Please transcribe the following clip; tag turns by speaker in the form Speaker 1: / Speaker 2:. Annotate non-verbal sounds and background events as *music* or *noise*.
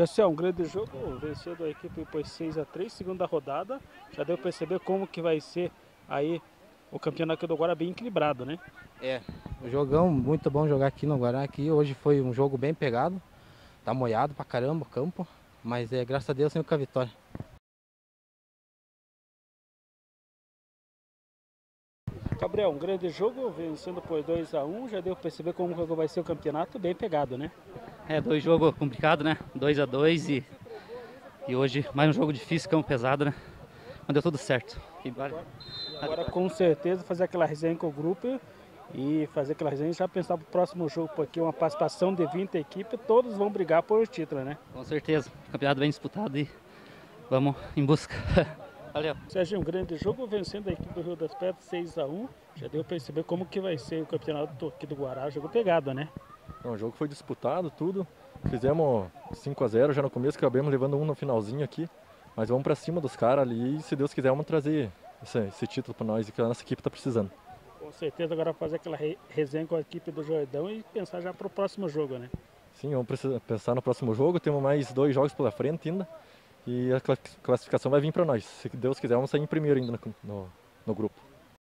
Speaker 1: Já sei, um grande jogo, vencendo a equipe por 6 a 3 segunda rodada. Já deu para perceber como que vai ser aí o campeonato do Guará bem equilibrado, né?
Speaker 2: É, o jogão, muito bom jogar aqui no Guará. Aqui hoje foi um jogo bem pegado. Tá molhado pra caramba o campo, mas é graças a Deus sempre com a vitória.
Speaker 1: Gabriel, um grande jogo, vencendo por 2 a 1 já deu para perceber como vai ser o campeonato, bem pegado, né?
Speaker 3: É, dois jogos complicados, né? 2 a 2 e, e hoje mais um jogo difícil, campo pesado, né? Mas deu tudo certo. Vale.
Speaker 1: Agora com certeza fazer aquela resenha com o grupo e fazer aquela resenha e já pensar para o próximo jogo, porque uma participação de 20 equipes, todos vão brigar por título, né?
Speaker 3: Com certeza, campeonato bem disputado e vamos em busca. *laughs* Valeu.
Speaker 1: Sérgio, um grande jogo vencendo a equipe do Rio das Pedras 6 a 1 Já deu para perceber como que vai ser o campeonato aqui do Guará, jogo pegado, né?
Speaker 4: o jogo foi disputado, tudo. Fizemos 5 a 0 já no começo, acabamos levando um no finalzinho aqui. Mas vamos para cima dos caras ali e se Deus quiser vamos trazer esse, esse título para nós e que a nossa equipe está precisando.
Speaker 1: Com certeza agora fazer aquela resenha com a equipe do Jordão e pensar já para o próximo jogo, né?
Speaker 4: Sim, vamos pensar no próximo jogo. Temos mais dois jogos pela frente ainda. E a classificação vai vir para nós. Se Deus quiser, vamos sair em primeiro ainda no, no, no grupo.